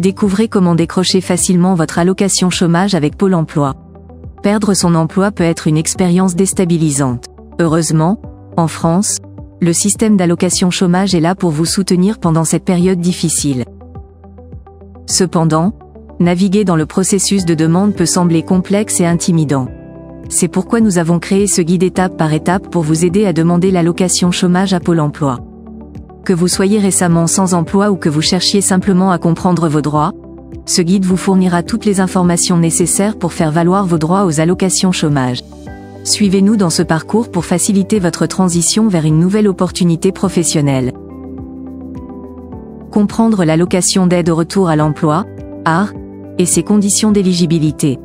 Découvrez comment décrocher facilement votre allocation chômage avec Pôle emploi. Perdre son emploi peut être une expérience déstabilisante. Heureusement, en France, le système d'allocation chômage est là pour vous soutenir pendant cette période difficile. Cependant, naviguer dans le processus de demande peut sembler complexe et intimidant. C'est pourquoi nous avons créé ce guide étape par étape pour vous aider à demander l'allocation chômage à Pôle emploi. Que vous soyez récemment sans emploi ou que vous cherchiez simplement à comprendre vos droits, ce guide vous fournira toutes les informations nécessaires pour faire valoir vos droits aux allocations chômage. Suivez-nous dans ce parcours pour faciliter votre transition vers une nouvelle opportunité professionnelle. Comprendre l'allocation d'aide au retour à l'emploi, AR, et ses conditions d'éligibilité.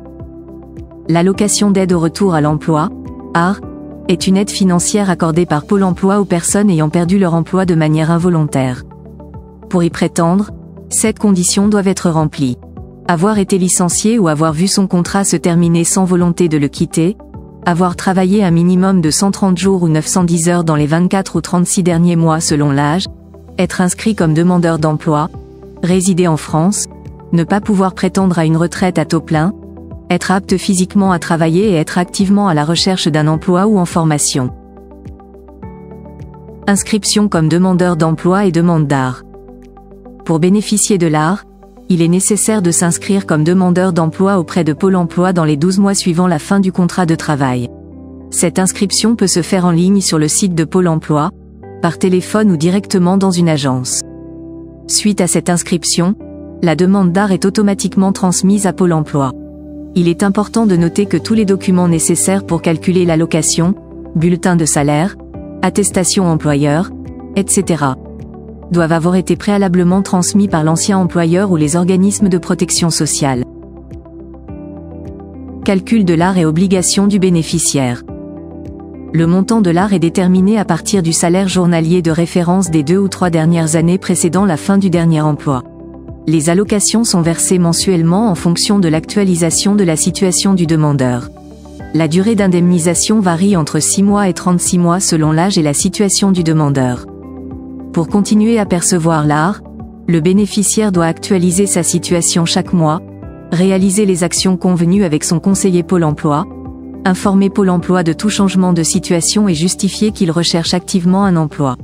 L'allocation d'aide au retour à l'emploi, AR, est une aide financière accordée par Pôle emploi aux personnes ayant perdu leur emploi de manière involontaire. Pour y prétendre, sept conditions doivent être remplies. Avoir été licencié ou avoir vu son contrat se terminer sans volonté de le quitter, avoir travaillé un minimum de 130 jours ou 910 heures dans les 24 ou 36 derniers mois selon l'âge, être inscrit comme demandeur d'emploi, résider en France, ne pas pouvoir prétendre à une retraite à taux plein, être apte physiquement à travailler et être activement à la recherche d'un emploi ou en formation. Inscription comme demandeur d'emploi et demande d'art. Pour bénéficier de l'art, il est nécessaire de s'inscrire comme demandeur d'emploi auprès de Pôle emploi dans les 12 mois suivant la fin du contrat de travail. Cette inscription peut se faire en ligne sur le site de Pôle emploi, par téléphone ou directement dans une agence. Suite à cette inscription, la demande d'art est automatiquement transmise à Pôle emploi il est important de noter que tous les documents nécessaires pour calculer l'allocation, bulletin de salaire, attestation employeur, etc., doivent avoir été préalablement transmis par l'ancien employeur ou les organismes de protection sociale. Calcul de l'art et obligation du bénéficiaire. Le montant de l'art est déterminé à partir du salaire journalier de référence des deux ou trois dernières années précédant la fin du dernier emploi les allocations sont versées mensuellement en fonction de l'actualisation de la situation du demandeur. La durée d'indemnisation varie entre 6 mois et 36 mois selon l'âge et la situation du demandeur. Pour continuer à percevoir l'art, le bénéficiaire doit actualiser sa situation chaque mois, réaliser les actions convenues avec son conseiller Pôle emploi, informer Pôle emploi de tout changement de situation et justifier qu'il recherche activement un emploi.